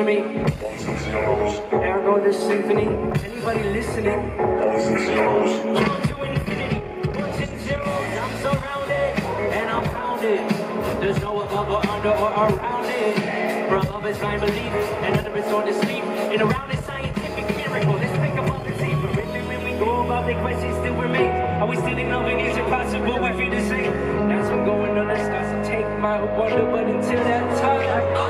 to me. Ergo the symphony. Anybody listening? I'm surrounded and I'm founded. There's no above or under or around it. From above is blind believers and under is on to sleep. And around is scientific miracle. Let's think about the deeper. Really, when we go about the questions still remain. Are we still in love and is it possible we feel the same? That's what going on. Let's start to take my wonder, but until that time, I'm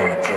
Thank.